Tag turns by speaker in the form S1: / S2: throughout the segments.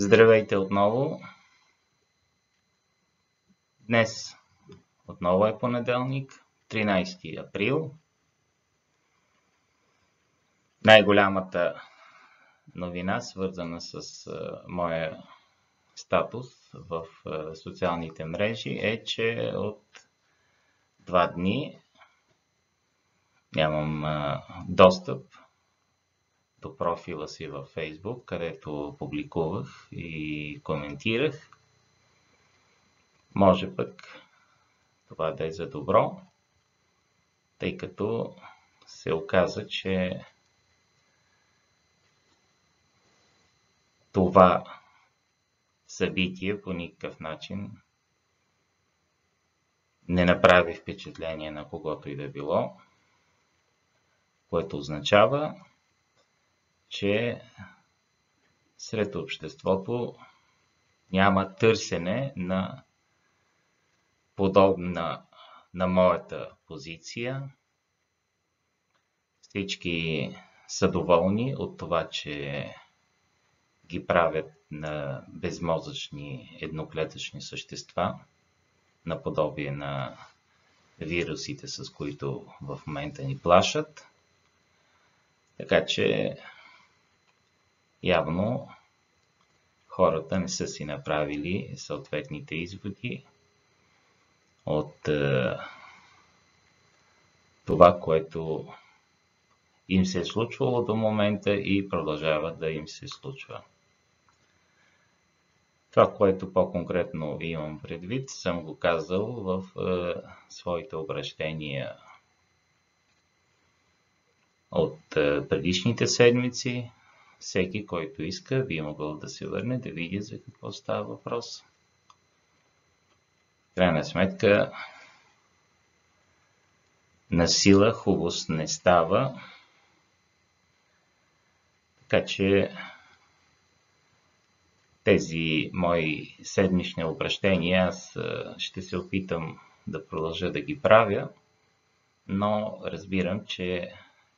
S1: Здравейте отново! Днес отново е понеделник, 13 април. Най-голямата новина, свързана с а, моя статус в а, социалните мрежи, е, че от два дни нямам а, достъп до профила си във Facebook, където публикувах и коментирах. Може пък това да е за добро, тъй като се оказа, че това събитие по никакъв начин не направи впечатление на когото и да било, което означава, че сред обществото няма търсене на подобна на моята позиция. Всички са доволни от това, че ги правят на безмозъчни едноклетъчни същества, наподобие на вирусите, с които в момента ни плашат. Така че Явно хората не са си направили съответните изводи от е, това, което им се е случвало до момента и продължава да им се случва. Това, което по-конкретно имам предвид, съм го казал в е, своите обращения от е, предишните седмици, всеки, който иска, би могъл да се върне да види за какво става въпрос. Крайна сметка, на сила хубост не става, така че тези мои седмични обращения аз ще се опитам да продължа да ги правя, но разбирам, че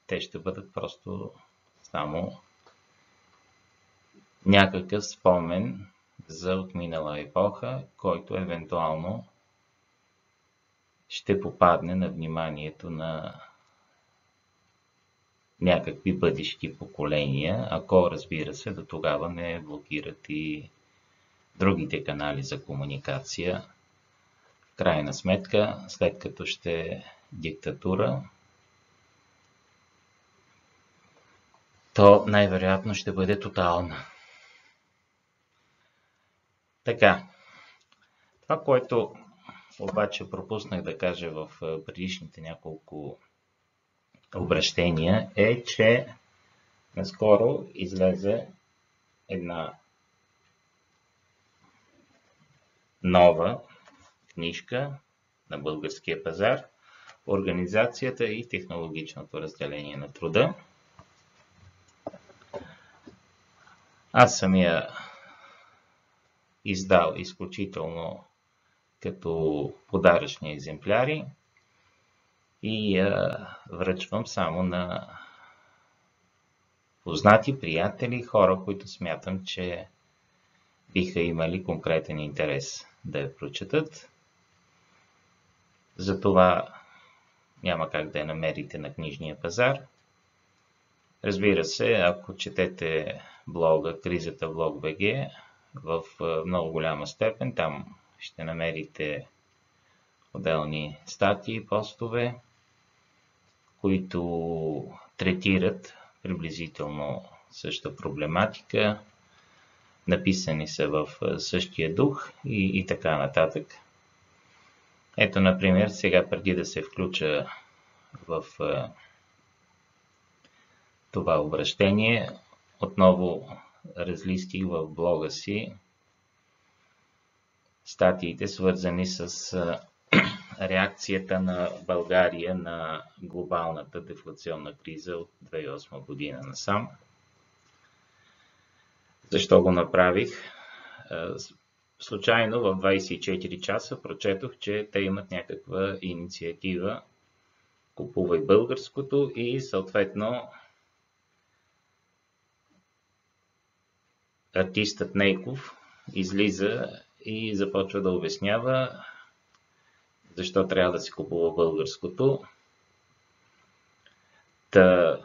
S1: те ще бъдат просто само някакъв спомен за отминала епоха, който евентуално ще попадне на вниманието на някакви бъдещи поколения, ако разбира се до тогава не блокират и другите канали за комуникация. В крайна сметка, след като ще е диктатура, то най-вероятно ще бъде тотална. Така, това, което обаче пропуснах да кажа в предишните няколко обращения е, че наскоро излезе една нова книжка на българския пазар Организацията и технологичното разделение на труда. Аз самия издал изключително като подаръчни екземпляри и я връчвам само на познати, приятели, хора, които смятам, че биха имали конкретен интерес да я прочетат. Затова няма как да я намерите на книжния пазар. Разбира се, ако четете блога Кризата блог БГ, в много голяма степен. Там ще намерите отделни статии и постове, които третират приблизително същата проблематика, написани са в същия дух и, и така нататък. Ето, например, сега преди да се включа в това обращение, отново разлистих в блога си статиите, свързани с реакцията на България на глобалната дефлационна криза от 2008 година насам. Защо го направих? Случайно в 24 часа прочетох, че те имат някаква инициатива Купувай българското и съответно артистът Нейков излиза и започва да обяснява защо трябва да се купува българското. Та,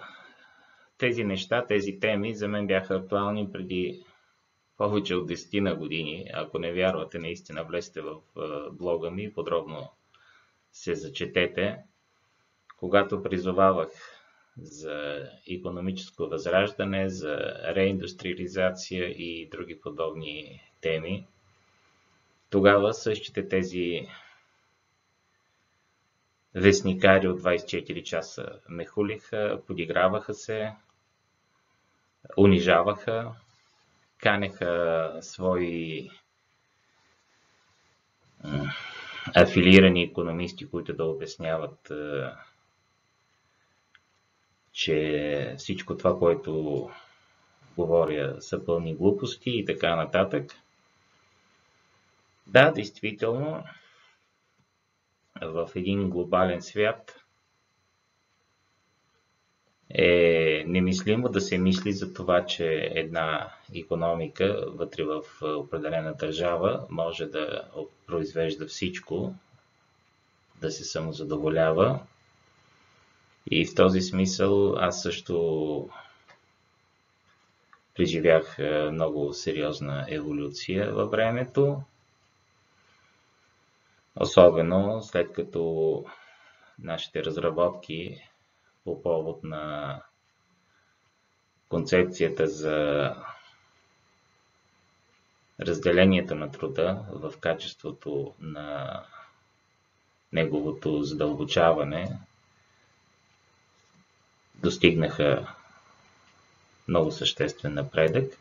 S1: тези неща, тези теми за мен бяха актуални преди повече от 10 на години. Ако не вярвате, наистина влезте в блога ми и подробно се зачетете. Когато призовавах за економическо възраждане, за реиндустриализация и други подобни теми, тогава същите тези вестникари от 24 часа ме хулиха, подиграваха се, унижаваха, канеха свои афилирани економисти, които да обясняват, че всичко това, което говоря, са пълни глупости и така нататък. Да, действително, в един глобален свят е немислимо да се мисли за това, че една економика вътре в определена държава може да произвежда всичко, да се самозадоволява. И в този смисъл аз също преживях много сериозна еволюция във времето. Особено след като нашите разработки по повод на концепцията за разделението на труда в качеството на неговото задълбочаване достигнаха много съществен напредък.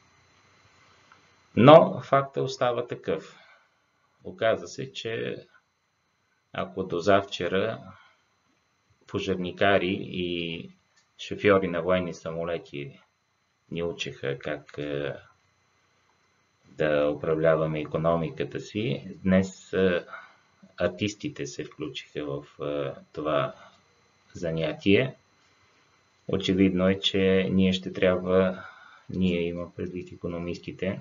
S1: Но факта остава такъв. Оказва се, че ако до завчера пожарникари и шофьори на военни самолети ни учеха как е, да управляваме економиката си. Днес е, артистите се включиха в е, това занятие. Очевидно е, че ние ще трябва, ние има предвид економистите,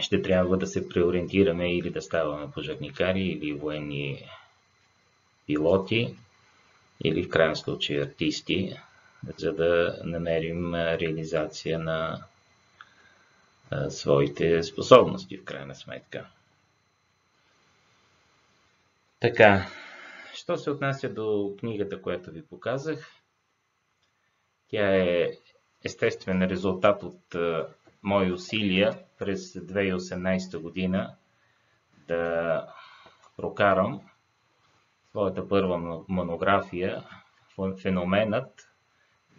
S1: ще трябва да се преориентираме или да ставаме пожарникари или военни пилоти, или в крайна случай артисти, за да намерим реализация на своите способности в крайна сметка. Така, що се отнася до книгата, която ви показах, тя е естествен резултат от мои усилия през 2018 година да прокарам своята първа монография Феноменът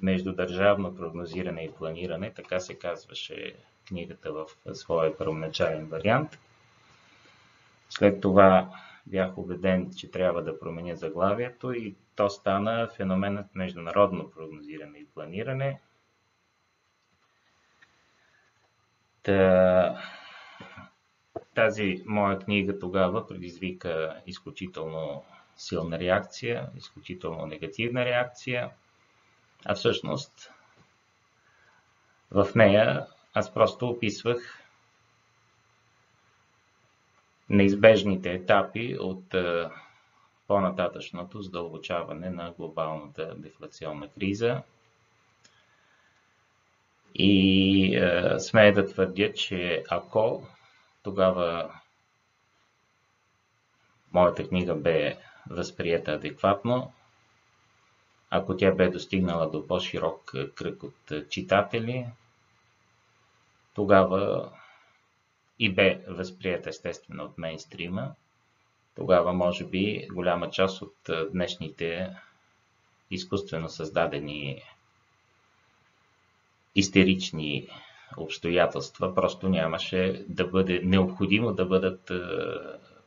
S1: между държавно прогнозиране и планиране, така се казваше книгата в своя първоначален вариант. След това бях убеден, че трябва да променя заглавието и то стана феноменът международно прогнозиране и планиране. Та, тази моя книга тогава предизвика изключително силна реакция, изключително негативна реакция, а всъщност в нея аз просто описвах неизбежните етапи от е, по-нататъчното задълбочаване на глобалната дефлационна криза. И е, смея да твърдя, че ако тогава моята книга бе възприета адекватно, ако тя бе достигнала до по-широк кръг от читатели, тогава и бе възприета естествено от мейнстрима, тогава може би голяма част от днешните изкуствено създадени истерични обстоятелства просто нямаше да бъде необходимо да бъдат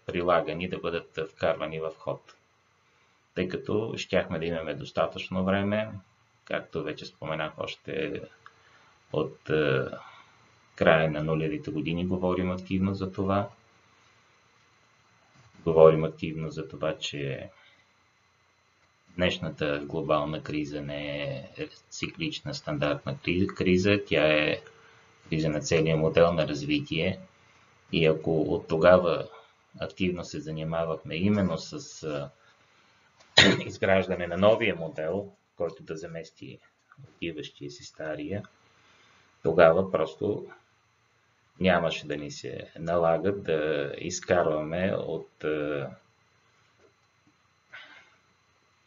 S1: прилагани, да бъдат вкарвани в ход. Тъй като щяхме да имаме достатъчно време, както вече споменах още от края на нулевите години говорим активно за това. Говорим активно за това, че днешната глобална криза не е циклична стандартна криза, тя е криза на целия модел на развитие. И ако от тогава активно се занимавахме именно с изграждане на новия модел, който да замести отиващия си стария, тогава просто нямаше да ни се налагат да изкарваме от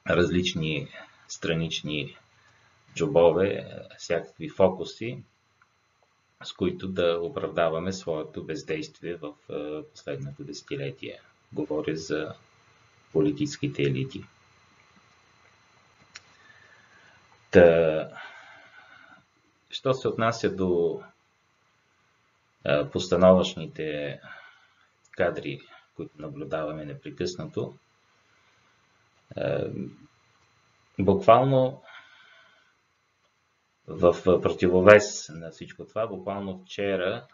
S1: различни странични джобове, всякакви фокуси, с които да оправдаваме своето бездействие в последното десетилетие. Говоря за политическите елити. Та, що се отнася до постановъчните кадри, които наблюдаваме непрекъснато, буквално в противовес на всичко това, буквално вчера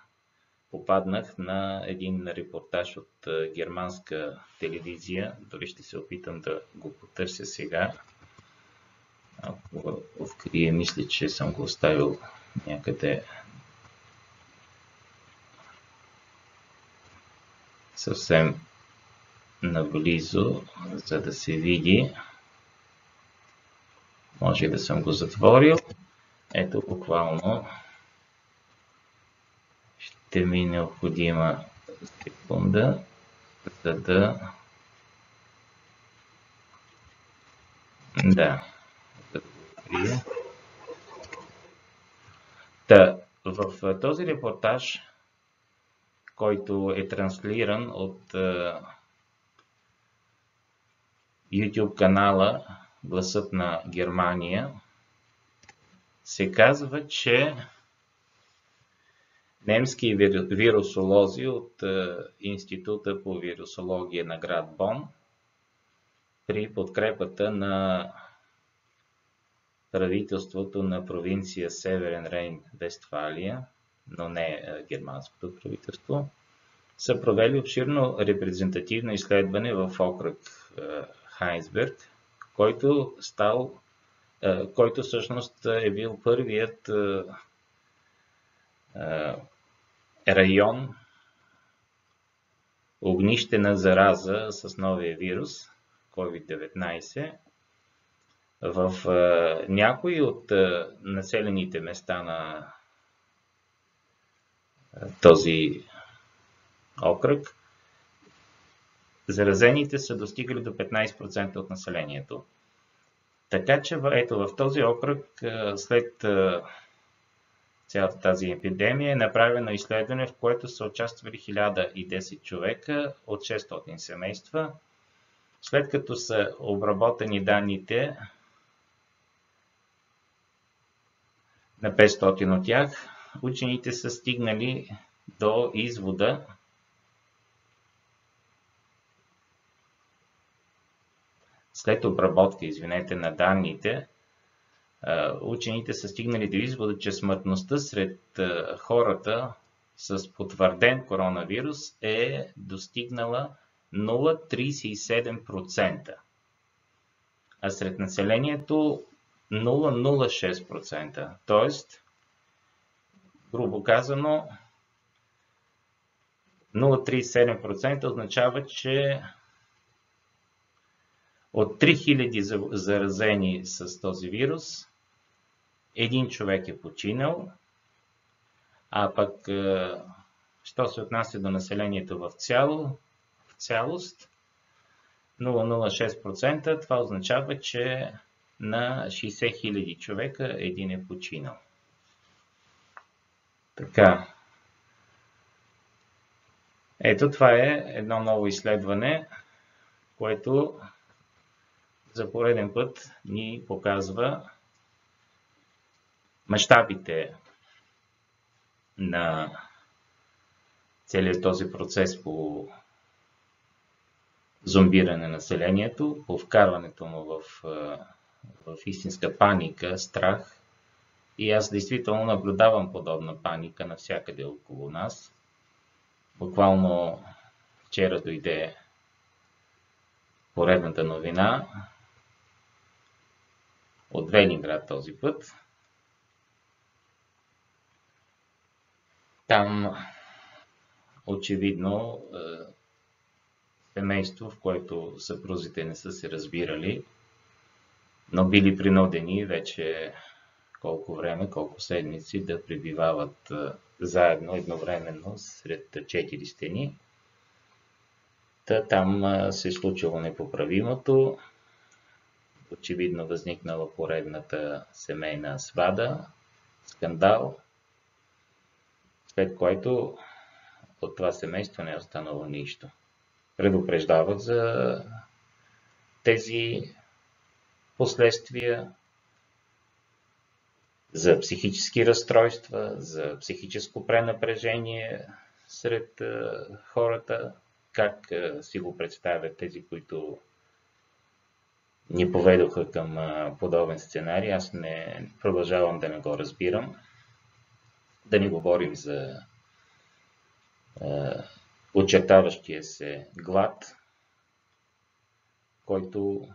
S1: попаднах на един репортаж от германска телевизия. Дори ще се опитам да го потърся сега. Ако вкрие, мисля, че съм го оставил някъде съвсем наблизо, за да се види. Може и да съм го затворил. Ето буквално ще ми е необходима секунда, за да да, Та, в този репортаж, който е транслиран от YouTube канала Гласът на Германия, се казва, че немски вирусолози от Института по вирусология на град Бон при подкрепата на правителството на провинция Северен Рейн, Вестфалия, но не германското правителство, са провели обширно репрезентативно изследване в окръг Хайнсберг, който стал е, който всъщност е бил първият е, е, район, огнище на зараза с новия вирус COVID-19. В някои от населените места на този окръг заразените са достигали до 15% от населението. Така че ето в този окръг след цялата тази епидемия е направено изследване, в което са участвали 1010 човека от 600 семейства. След като са обработени данните на 500 от тях, учените са стигнали до извода, след обработка, извинете, на данните, учените са стигнали до извода, че смъртността сред хората с потвърден коронавирус е достигнала 0,37%, а сред населението 0,06%. Тоест, грубо казано, 0,37% означава, че от 3000 заразени с този вирус, един човек е починал, а пък, е, що се отнася до населението в, цяло, в цялост, 0,06%, това означава, че на 60 000 човека един е починал. Така. Ето това е едно ново изследване, което за пореден път ни показва мащабите на целият този процес по зомбиране на населението, по вкарването му в, в истинска паника, страх. И аз действително наблюдавам подобна паника навсякъде около нас. Буквално вчера дойде поредната новина, от Велинград този път. Там очевидно семейство, в което съпрузите не са се разбирали, но били принудени вече колко време, колко седмици да пребивават заедно едновременно сред четири стени. Та там се е случило непоправимото. Очевидно възникнала поредната семейна свада, скандал, след което от това семейство не е останало нищо. Предупреждавах за тези последствия, за психически разстройства, за психическо пренапрежение сред хората, как си го представят тези, които ни поведоха към подобен сценарий. Аз не продължавам да не го разбирам. Да не говорим за очертаващия се глад, който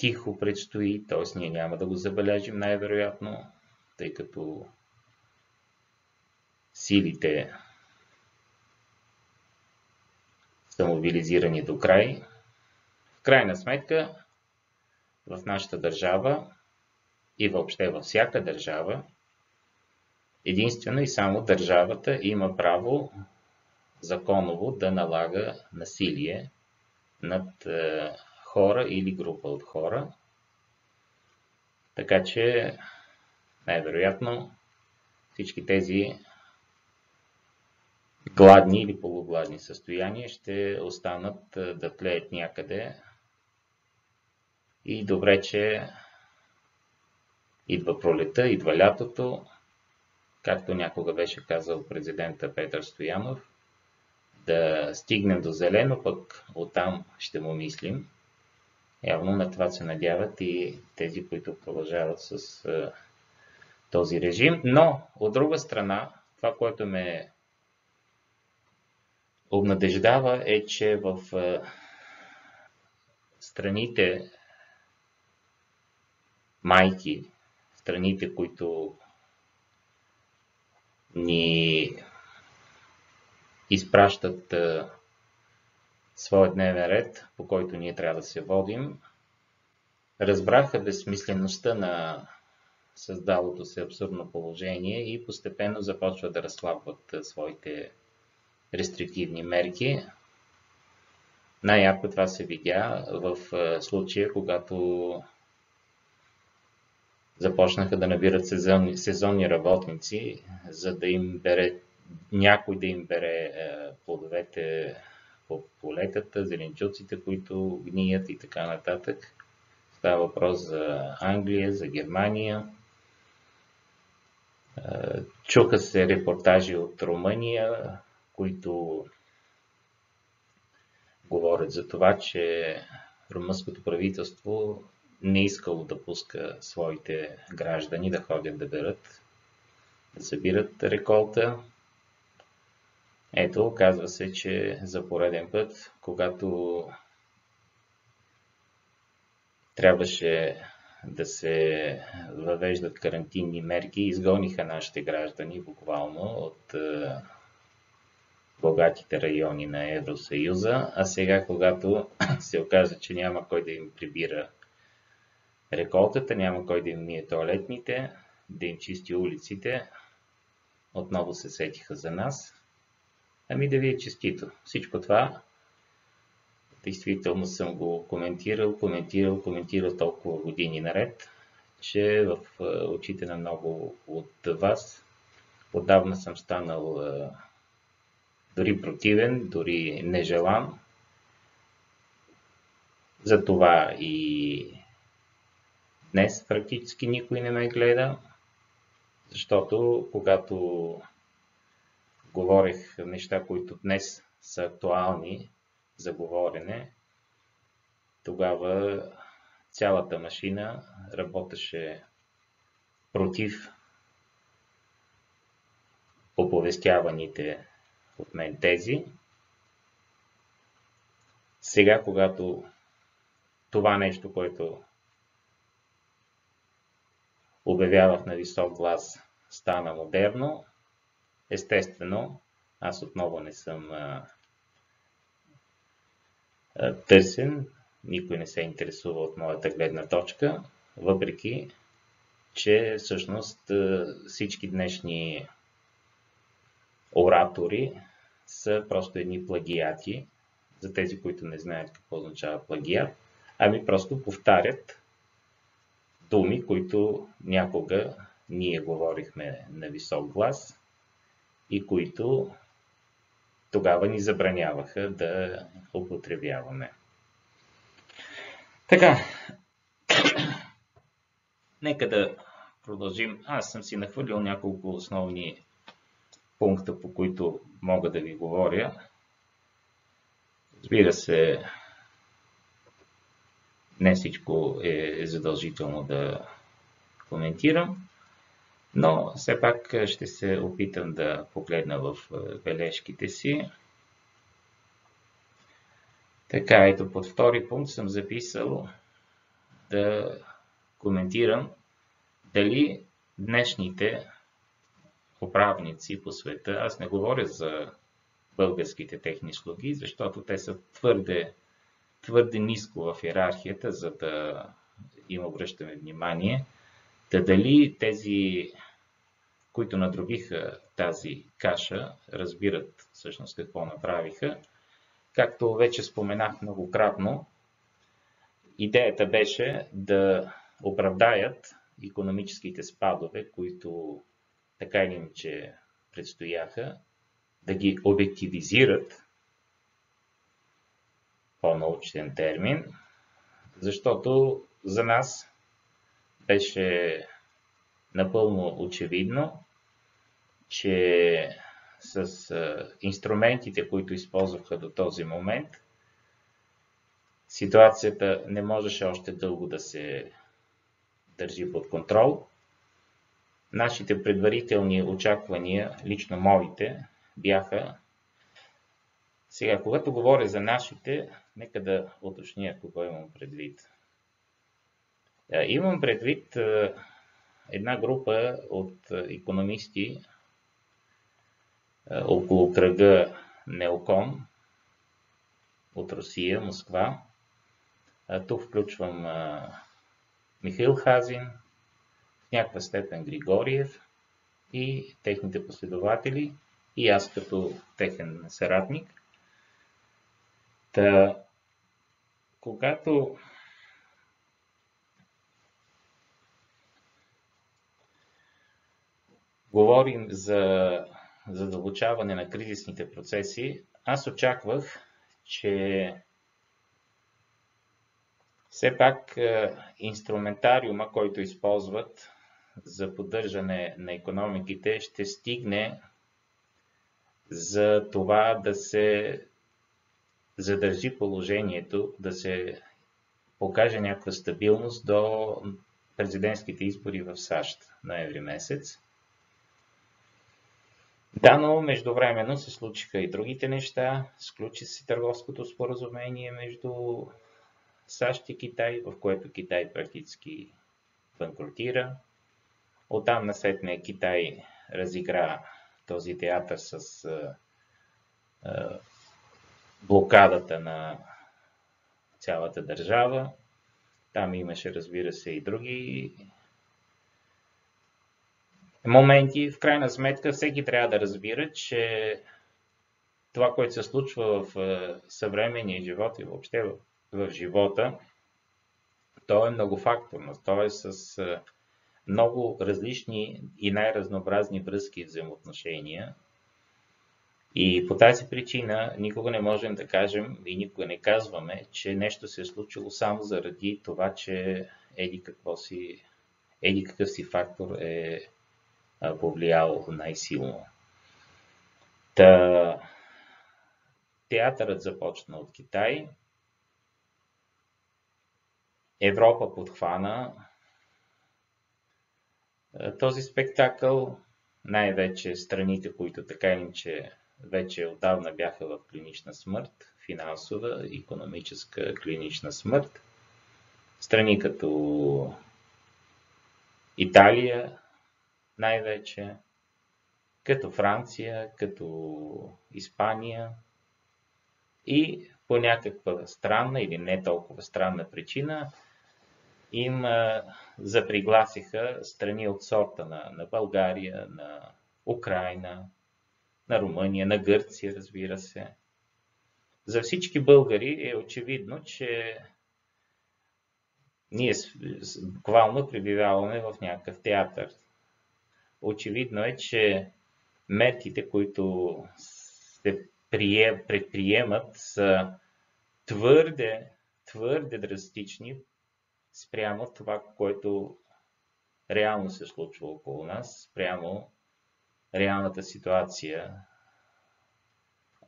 S1: тихо предстои, т.е. ние няма да го забележим най-вероятно, тъй като силите са мобилизирани до край. В крайна сметка, в нашата държава и въобще във всяка държава, единствено и само държавата има право законово да налага насилие над е, хора или група от хора. Така че, най-вероятно, всички тези гладни или полугладни състояния ще останат да тлеят някъде. И добре, че идва пролета, идва лятото, както някога беше казал президента Петър Стоянов, да стигнем до зелено, пък оттам ще му мислим. Явно на това се надяват и тези, които продължават с а, този режим. Но, от друга страна, това, което ме обнадеждава е, че в а, страните майки, страните, които ни изпращат а, своя дневен ред, по който ние трябва да се водим, разбраха безсмислеността на създалото се абсурдно положение и постепенно започват да разслабват своите рестриктивни мерки. Най-яко това се видя в случая, когато започнаха да набират сезонни, сезонни работници, за да им бере, някой да им бере плодовете полетата, зеленчуците, които гният и така нататък. Става въпрос за Англия, за Германия. Чуха се репортажи от Румъния, които говорят за това, че румънското правителство не искало да пуска своите граждани да ходят да берат, да събират реколта, ето, оказва се, че за пореден път, когато трябваше да се въвеждат карантинни мерки, изгониха нашите граждани буквално от е, богатите райони на Евросъюза, а сега, когато се оказа, че няма кой да им прибира реколтата, няма кой да им мие туалетните, да им чисти улиците, отново се сетиха за нас Ами да ви е честито. Всичко това действително съм го коментирал, коментирал, коментирал толкова години наред, че в очите на много от вас отдавна съм станал дори противен, дори нежелан. Затова и днес практически никой не ме гледа, защото когато говорех неща, които днес са актуални за говорене, тогава цялата машина работеше против оповестяваните от мен тези. Сега, когато това нещо, което обявявах на висок глас, стана модерно. Естествено, аз отново не съм а, а, търсен, никой не се интересува от моята гледна точка, въпреки, че всъщност всички днешни оратори са просто едни плагиати, за тези, които не знаят какво означава плагиат, ами просто повтарят думи, които някога ние говорихме на висок глас и които тогава ни забраняваха да употребяваме. Така, нека да продължим. Аз съм си нахвърлил няколко основни пункта, по които мога да ви говоря. Разбира се, не всичко е задължително да коментирам, но все пак ще се опитам да погледна в бележките си. Така, ето под втори пункт съм записал да коментирам дали днешните управници по света, аз не говоря за българските техни слуги, защото те са твърде, твърде ниско в иерархията, за да им обръщаме внимание, да дали тези, които надробиха тази каша, разбират всъщност какво направиха. Както вече споменах многократно, идеята беше да оправдаят економическите спадове, които така или иначе предстояха, да ги обективизират, по-научен термин, защото за нас беше напълно очевидно, че с инструментите, които използваха до този момент, ситуацията не можеше още дълго да се държи под контрол Нашите предварителни очаквания, лично моите, бяха сега, когато говоря за нашите, нека да уточня какво имам предвид. Е, имам предвид е, една група от економисти е, около кръга Неокон от Русия, Москва. Тук включвам Михаил Хазин, някаква степен Григориев и техните последователи и аз като техен съратник. Та, когато говорим за задълбочаване на кризисните процеси, аз очаквах, че все пак инструментариума, който използват за поддържане на економиките ще стигне за това да се задържи положението, да се покаже някаква стабилност до президентските избори в САЩ ноември месец. Да, но междувременно се случиха и другите неща. Сключи се търговското споразумение между САЩ и Китай, в което Китай практически банкротира. Оттам насетне Китай разигра този театър с а, а, блокадата на цялата държава. Там имаше, разбира се, и други моменти. В крайна сметка всеки трябва да разбира, че това, което се случва в съвременния живот и въобще в, в живота, то е многофакторно. То е с много различни и най-разнообразни връзки и взаимоотношения. И по тази причина никога не можем да кажем и никога не казваме, че нещо се е случило само заради това, че еди, какво си, еди какъв си фактор е повлиял най-силно. Та, театърът започна от Китай. Европа подхвана този спектакъл, най-вече страните, които така или че вече отдавна бяха в клинична смърт, финансова, економическа клинична смърт, страни като Италия, най-вече, като Франция, като Испания и по някаква странна или не толкова странна причина им запригласиха страни от сорта на, на България, на Украина, на Румъния, на Гърция, разбира се. За всички българи е очевидно, че ние буквално прибиваваме в някакъв театър. Очевидно е, че мерките, които се предприемат, са твърде, твърде драстични спрямо това, което реално се случва около нас, спрямо реалната ситуация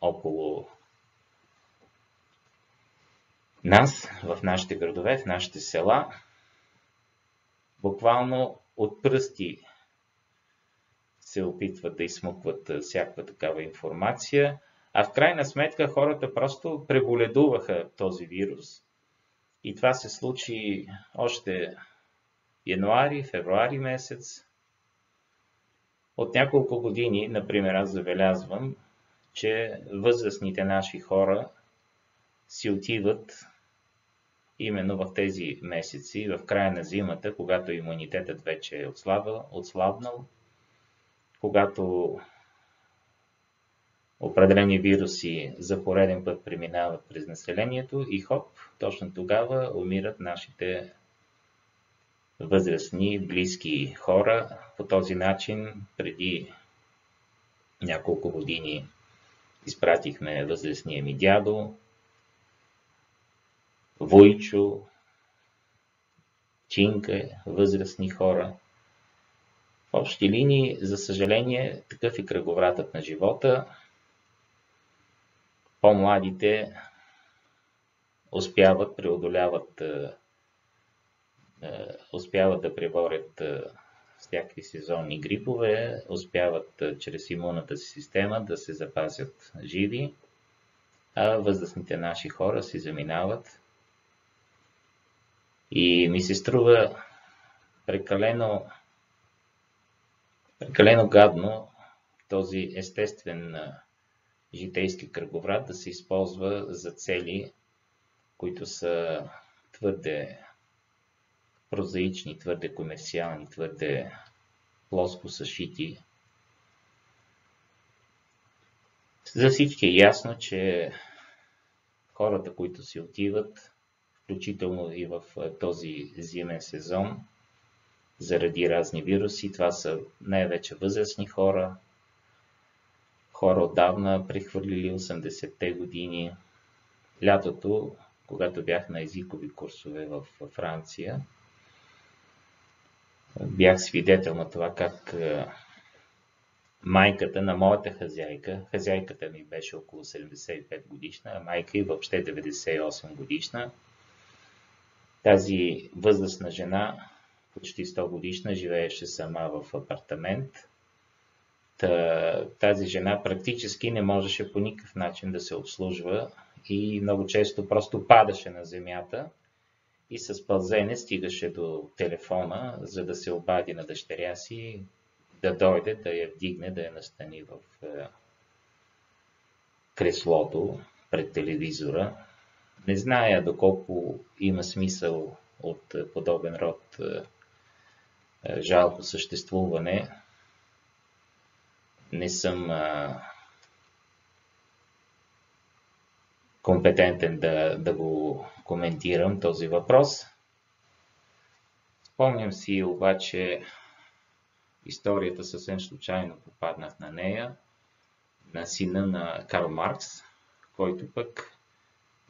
S1: около нас, в нашите градове, в нашите села, буквално от пръсти се опитват да измукват всякаква такава информация, а в крайна сметка хората просто преболедуваха този вирус. И това се случи още януари, февруари месец. От няколко години, например, аз забелязвам, че възрастните наши хора си отиват именно в тези месеци, в края на зимата, когато имунитетът вече е отслабнал, когато определени вируси за пореден път преминават през населението и хоп, точно тогава умират нашите възрастни, близки хора. По този начин, преди няколко години изпратихме възрастния ми дядо, Войчо, Чинка, възрастни хора. В общи линии, за съжаление, такъв е кръговратът на живота. По-младите успяват, преодоляват, успяват да преборят всякакви сезонни грипове, успяват чрез имунната си система да се запазят живи, а възрастните наши хора си заминават и ми се струва прекалено, прекалено гадно този естествен житейски кръговрат да се използва за цели, които са твърде прозаични, твърде комерциални, твърде плоско съшити. За всички е ясно, че хората, които си отиват, включително и в този зимен сезон, заради разни вируси. Това са най-вече възрастни хора, хора отдавна прехвърлили 80-те години. Лятото, когато бях на езикови курсове в Франция, бях свидетел на това как майката на моята хазяйка, хазяйката ми беше около 75 годишна, а майка и въобще 98 годишна, тази възрастна жена, почти 100 годишна, живееше сама в апартамент. Тази жена практически не можеше по никакъв начин да се обслужва и много често просто падаше на земята и с пълзене стигаше до телефона, за да се обади на дъщеря си, да дойде, да я вдигне, да я настани в е, креслото пред телевизора не зная доколко има смисъл от подобен род е, жалко съществуване. Не съм компетентен да, да го коментирам този въпрос. Спомням си обаче историята съвсем случайно попаднах на нея, на сина на Карл Маркс, който пък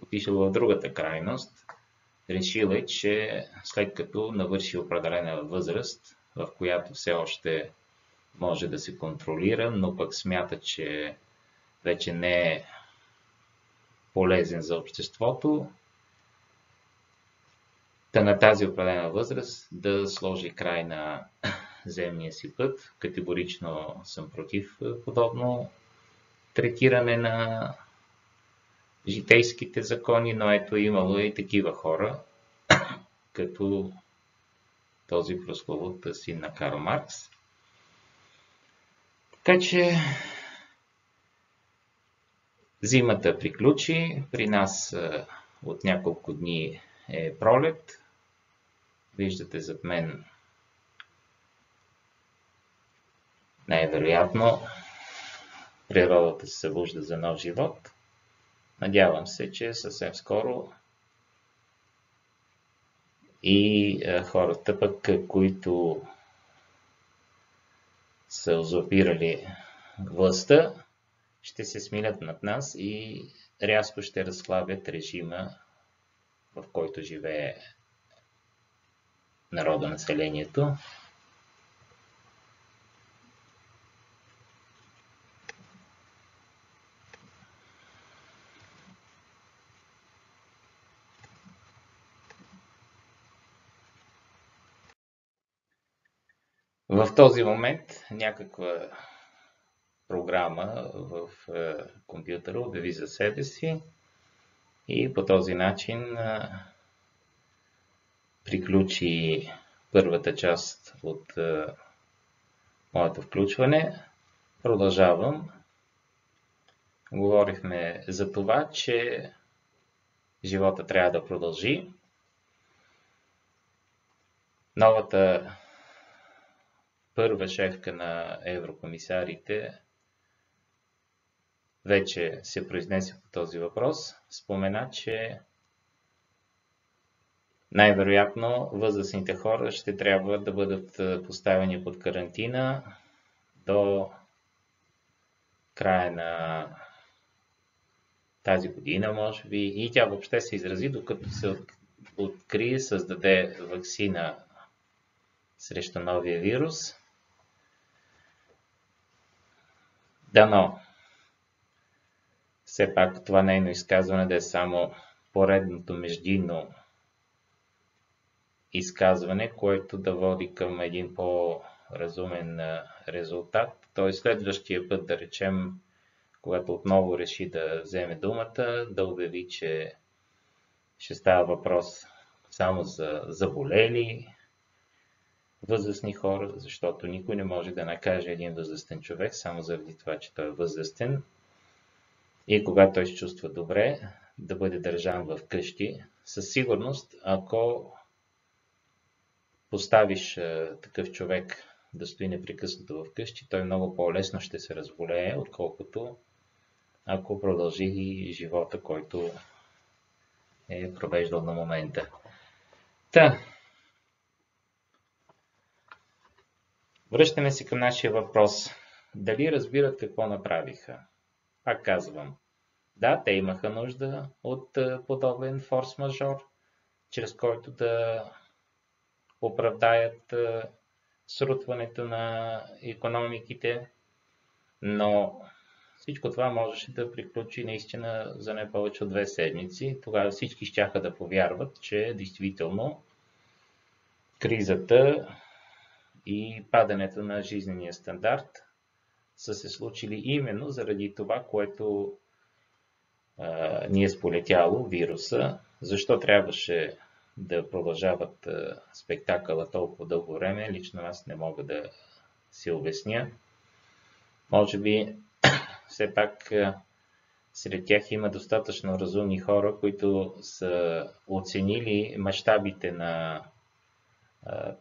S1: отишъл в другата крайност. Решил е, че след като навърши определена възраст, в която все още може да се контролира, но пък смята, че вече не е полезен за обществото, да на тази определена възраст да сложи край на земния си път. Категорично съм против подобно третиране на житейските закони, но ето имало и такива хора, като този прословут син на Карл Маркс. Така че зимата приключи. При нас от няколко дни е пролет. Виждате зад мен най-вероятно природата се събужда за нов живот. Надявам се, че съвсем скоро и хората пък, които са узурпирали властта, ще се смилят над нас и рязко ще разхлабят режима, в който живее народа, населението. В този момент някаква програма в е, компютъра обяви за себе си и по този начин е, приключи първата част от е, моето включване. Продължавам. Говорихме за това, че живота трябва да продължи. Новата първа шефка на еврокомисарите вече се произнесе по този въпрос. Спомена, че най-вероятно възрастните хора ще трябва да бъдат поставени под карантина до края на тази година, може би. И тя въобще се изрази, докато се открие, създаде вакцина срещу новия вирус. Дано все пак това нейно изказване да е само поредното междинно изказване, което да води към един по-разумен резултат. Т.е. следващия път, да речем, когато отново реши да вземе думата, да обяви, че ще става въпрос само за заболели, възрастни хора, защото никой не може да накаже един възрастен човек само заради това, че той е възрастен. И когато той се чувства добре, да бъде държан в къщи. Със сигурност, ако поставиш такъв човек да стои непрекъснато в къщи, той много по-лесно ще се разболее, отколкото ако продължи живота, който е провеждал на момента. Та, Връщаме се към нашия въпрос. Дали разбират какво направиха? Пак казвам. Да, те имаха нужда от подобен форс-мажор, чрез който да оправдаят срутването на економиките, но всичко това можеше да приключи наистина за не повече от две седмици. Тогава всички щяха да повярват, че действително кризата и падането на жизнения стандарт са се случили именно заради това, което а, ни е сполетяло вируса. Защо трябваше да продължават а, спектакъла толкова дълго време, лично аз не мога да си обясня. Може би все пак сред тях има достатъчно разумни хора, които са оценили мащабите на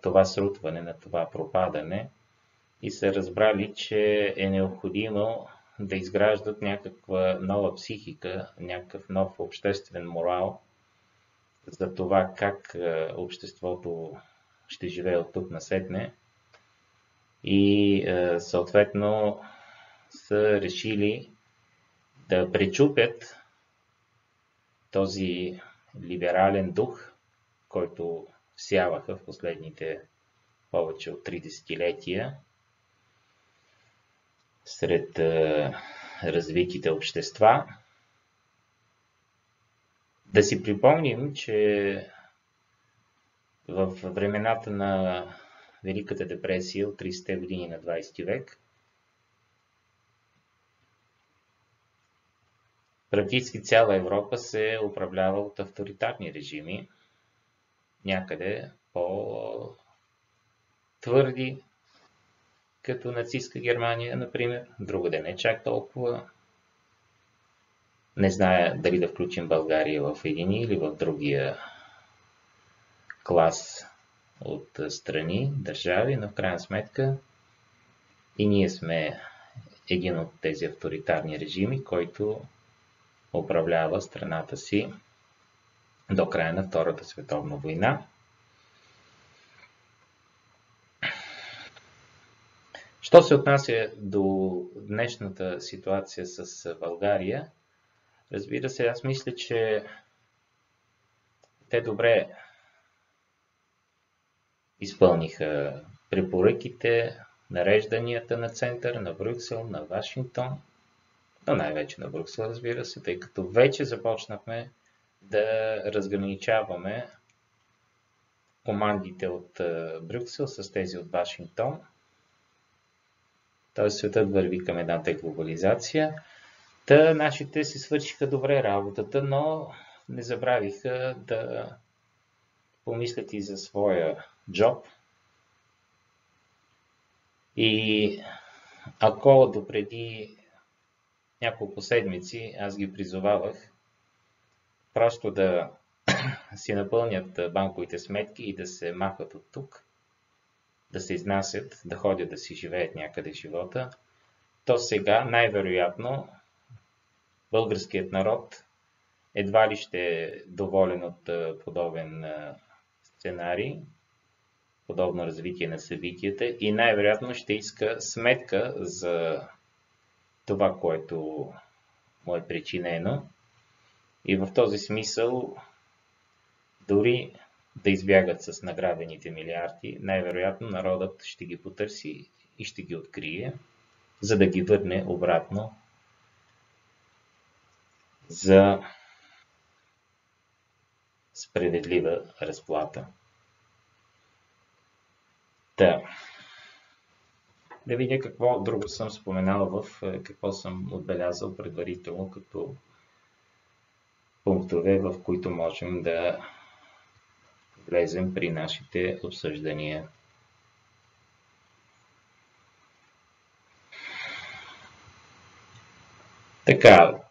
S1: това срутване, на това пропадане и са разбрали, че е необходимо да изграждат някаква нова психика, някакъв нов обществен морал за това как обществото ще живее от тук насетне. И съответно са решили да пречупят този либерален дух, който всяваха в последните повече от 30 десетилетия сред развитите общества. Да си припомним, че в времената на Великата депресия от 30-те години на 20 век практически цяла Европа се управлява от авторитарни режими – някъде по-твърди, като нацистска Германия, например, другаде не чак толкова. Не зная дали да включим България в един или в другия клас от страни, държави, но в крайна сметка и ние сме един от тези авторитарни режими, който управлява страната си до края на Втората световна война. Що се отнася до днешната ситуация с България, разбира се, аз мисля, че те добре изпълниха препоръките, нарежданията на център, на Брюксел, на Вашингтон, но най-вече на Брюксел, разбира се, тъй като вече започнахме да разграничаваме командите от Брюксел с тези от Вашингтон. Тоест светът върви към една глобализация. Та нашите си свършиха добре работата, но не забравиха да помислят и за своя джоб. И ако допреди няколко седмици аз ги призовавах просто да си напълнят банковите сметки и да се махат от тук, да се изнасят, да ходят да си живеят някъде живота, то сега най-вероятно българският народ едва ли ще е доволен от подобен сценарий, подобно развитие на събитията и най-вероятно ще иска сметка за това, което му е причинено. И в този смисъл, дори да избягат с награбените милиарди, най-вероятно народът ще ги потърси и ще ги открие, за да ги върне обратно за справедлива разплата. Да. Да видя какво друго съм споменал в е, какво съм отбелязал предварително като пунктове, в които можем да влезем при нашите обсъждания. Така,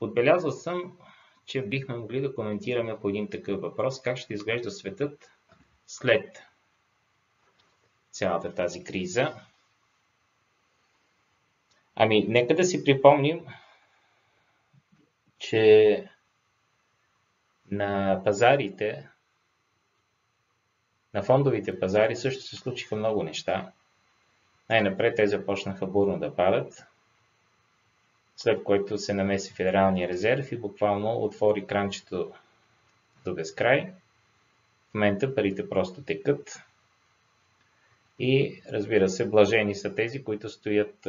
S1: отбелязал съм, че бихме могли да коментираме по един такъв въпрос, как ще изглежда светът след цялата тази криза. Ами, нека да си припомним, че на пазарите, на фондовите пазари също се случиха много неща. Най-напред те започнаха бурно да падат, след което се намеси Федералния резерв и буквално отвори кранчето до безкрай. В момента парите просто текат. И разбира се, блажени са тези, които стоят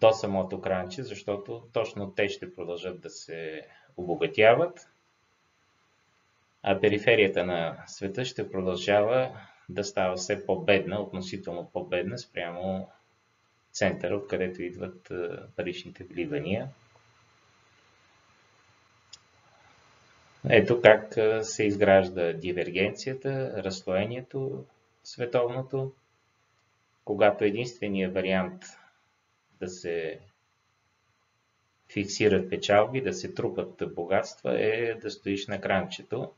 S1: до самото кранче, защото точно те ще продължат да се обогатяват, а периферията на света ще продължава да става все по-бедна, относително по-бедна спрямо центъра, откъдето идват е, паричните вливания. Ето как е, се изгражда дивергенцията, разслоението световното, когато единственият вариант да се фиксират печалби, да се трупат богатства е да стоиш на кранчето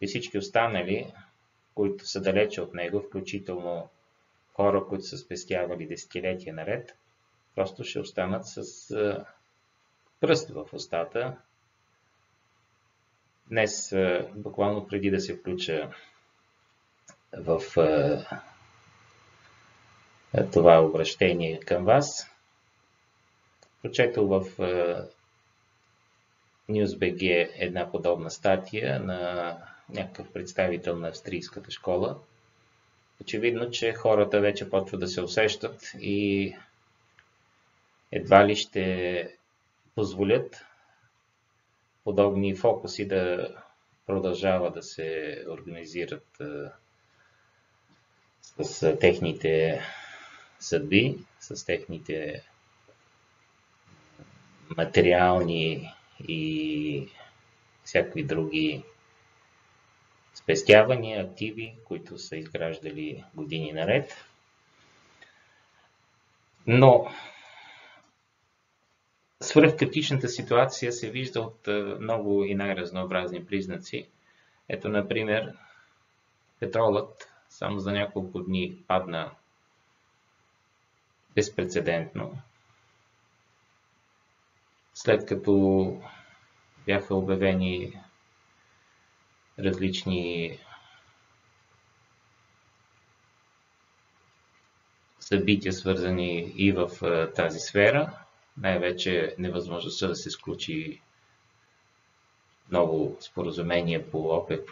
S1: и всички останали, които са далече от него, включително хора, които са спестявали десетилетия наред, просто ще останат с пръст в устата. Днес, буквално преди да се включа в това обращение към вас, прочетал в NewsBG една подобна статия на някакъв представител на австрийската школа. Очевидно, че хората вече почват да се усещат и едва ли ще позволят подобни фокуси да продължават да се организират с техните съдби, с техните материални и всякакви други спестявания, активи, които са изграждали години наред. Но свръхкритичната ситуация се вижда от много и най-разнообразни признаци. Ето, например, петролът само за няколко дни падна безпредседентно, след като бяха обявени различни събития, свързани и в тази сфера, най-вече невъзможността да се сключи ново споразумение по ОПЕК+.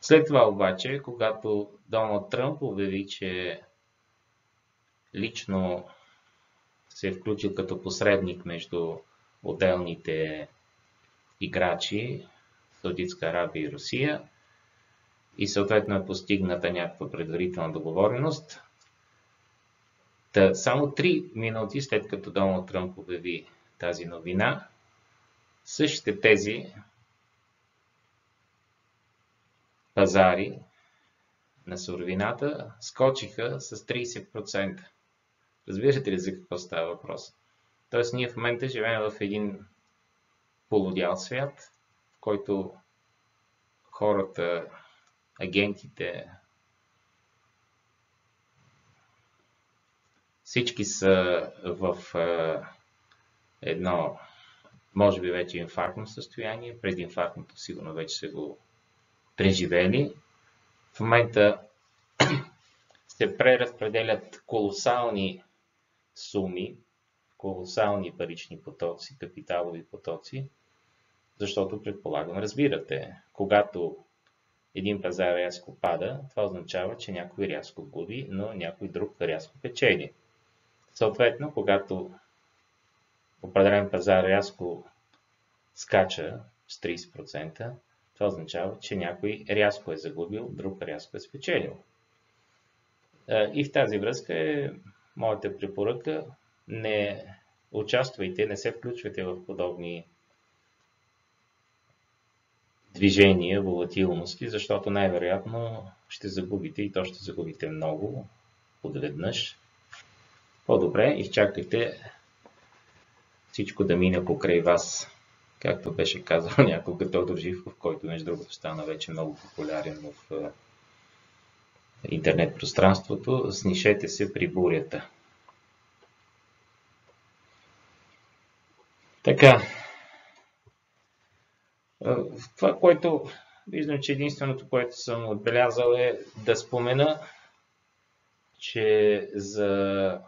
S1: След това обаче, когато Доналд Тръмп обяви, че лично се е включил като посредник между отделните играчи, Саудитска Арабия и Русия, и съответно е постигната някаква предварителна договореност. Та, само 3 минути след като Доналд Тръмп обяви тази новина, същите тези пазари на суровината скочиха с 30%. Разбирате ли за какво става въпрос? Тоест ние в момента живеем в един полудял свят, в който хората, агентите, всички са в едно, може би вече инфарктно състояние, преди инфарктното сигурно вече се го преживели. В момента се преразпределят колосални суми, колосални парични потоци, капиталови потоци, защото предполагам, разбирате, когато един пазар рязко пада, това означава, че някой рязко губи, но някой друг рязко печели. Съответно, когато определен пазар рязко скача с 30%, това означава, че някой рязко е загубил, друг рязко е спечелил. И в тази връзка е моята препоръка. Не участвайте, не се включвайте в подобни движения, волатилности, защото най-вероятно ще загубите и то ще загубите много подведнъж. По-добре изчакайте всичко да мине покрай вас както беше казал някога Тодор Живков, който между другото стана вече много популярен в интернет пространството, снишете се при бурята. Така. Това, което виждам, че единственото, което съм отбелязал е да спомена, че за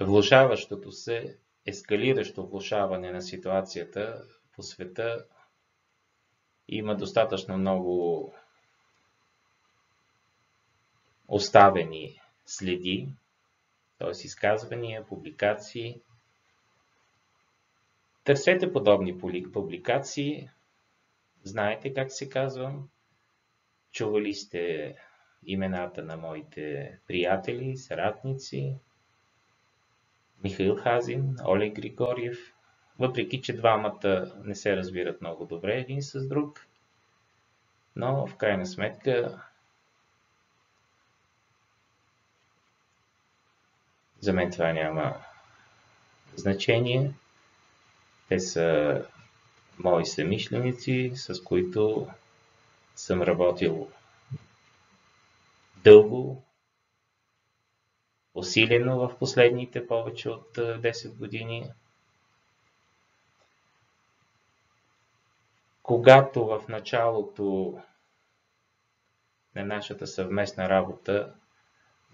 S1: влушаващото се ескалиращо влушаване на ситуацията по света има достатъчно много оставени следи, т.е. изказвания, публикации. Търсете подобни публикации. Знаете как се казвам. Чували сте имената на моите приятели, съратници, Михаил Хазин, Олег Григорьев, въпреки че двамата не се разбират много добре един с друг, но в крайна сметка за мен това няма значение. Те са мои съмишленици, с които съм работил дълго, усилено в последните повече от 10 години. Когато в началото на нашата съвместна работа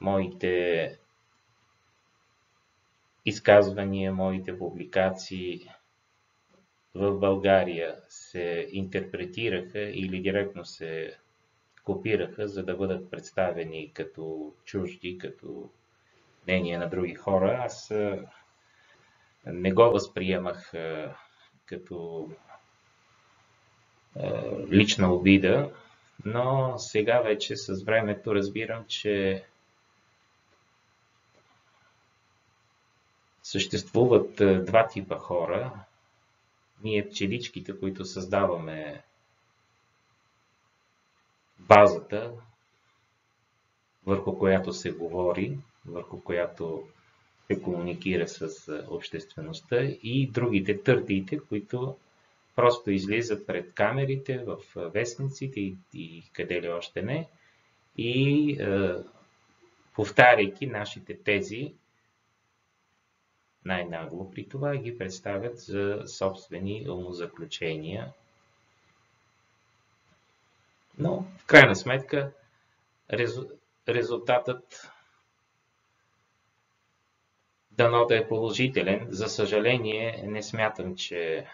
S1: моите изказвания, моите публикации в България се интерпретираха или директно се копираха, за да бъдат представени като чужди, като мнение на други хора. Аз не го възприемах като лична обида, но сега вече с времето разбирам, че съществуват два типа хора. ние пчеличките, които създаваме базата, върху която се говори, върху която се комуникира с обществеността и другите търтиите, които просто излизат пред камерите, в вестниците и, и къде ли още не и е, повтаряйки нашите тези, най-нагло при това ги представят за собствени умозаключения. Но, в крайна сметка, резултатът дано да е положителен. За съжаление, не смятам, че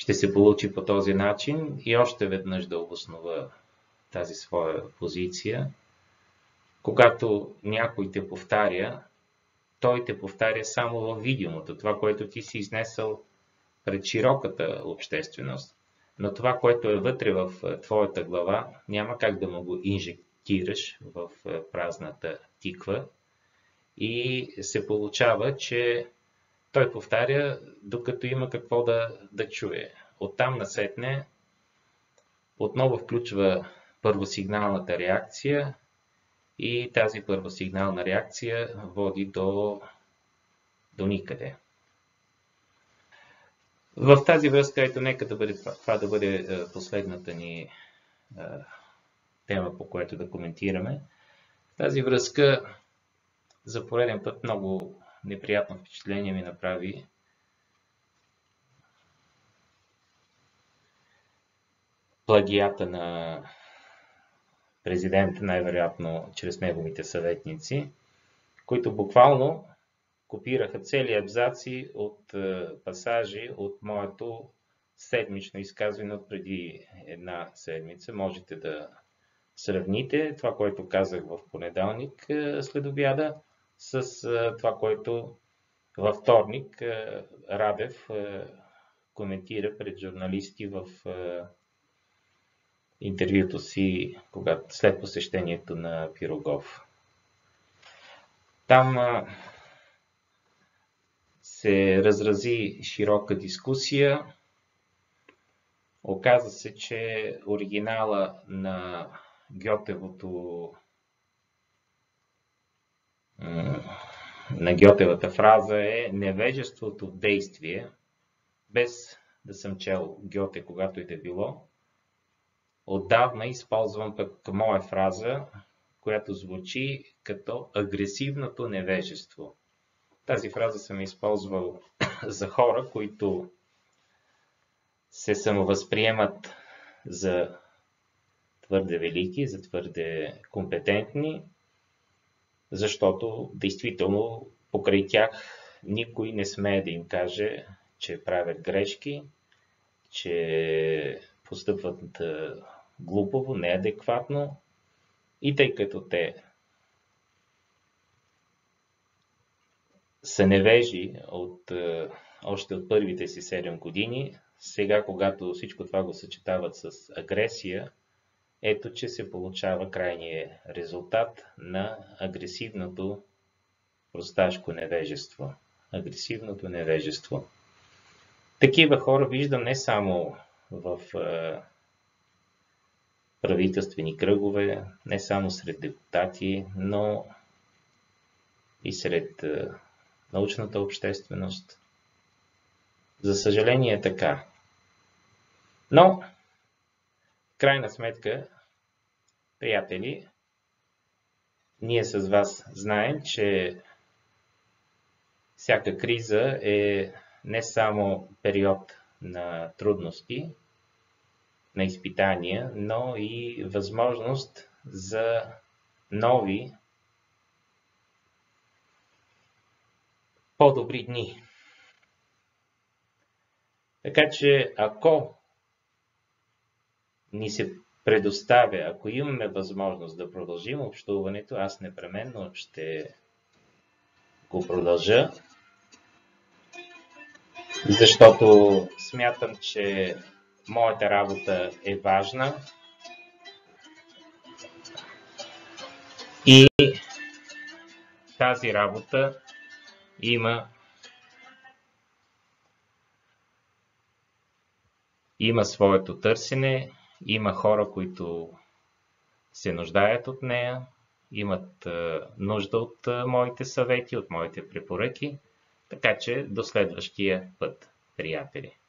S1: ще се получи по този начин и още веднъж да обоснова тази своя позиция. Когато някой те повтаря, той те повтаря само в видимото, това, което ти си изнесъл пред широката общественост. Но това, което е вътре в твоята глава, няма как да му го инжектираш в празната тиква. И се получава, че той повтаря, докато има какво да, да чуе. Оттам насетне отново включва първосигналната реакция и тази първосигнална реакция води до, до никъде. В тази връзка, ето нека да бъде, това да бъде е, последната ни е, тема, по която да коментираме. В тази връзка за пореден път много неприятно впечатление ми направи плагията на президента, най-вероятно чрез неговите съветници, които буквално копираха цели абзаци от е, пасажи от моето седмично изказване от преди една седмица. Можете да сравните това, което казах в понеделник е, след обяда, с това, което във вторник Радев коментира пред журналисти в интервюто си когато, след посещението на Пирогов. Там се разрази широка дискусия. Оказа се, че оригинала на Гьотевото на Гьотевата фраза е невежеството в действие, без да съм чел Гьоте, когато и да било. Отдавна използвам пък моя фраза, която звучи като агресивното невежество. Тази фраза съм използвал за хора, които се самовъзприемат за твърде велики, за твърде компетентни защото действително покрай тях никой не смее да им каже, че правят грешки, че постъпват глупово, неадекватно. И тъй като те са невежи от, още от първите си 7 години, сега когато всичко това го съчетават с агресия, ето, че се получава крайния резултат на агресивното просташко невежество. Агресивното невежество. Такива хора виждам не само в е, правителствени кръгове, не само сред депутати, но и сред е, научната общественост. За съжаление е така. Но крайна сметка, приятели, ние с вас знаем, че всяка криза е не само период на трудности, на изпитания, но и възможност за нови, по-добри дни. Така че, ако ни се предоставя. Ако имаме възможност да продължим общуването, аз непременно ще го продължа, защото смятам, че моята работа е важна. И тази работа има има своето търсене, има хора, които се нуждаят от нея, имат нужда от моите съвети, от моите препоръки. Така че до следващия път, приятели!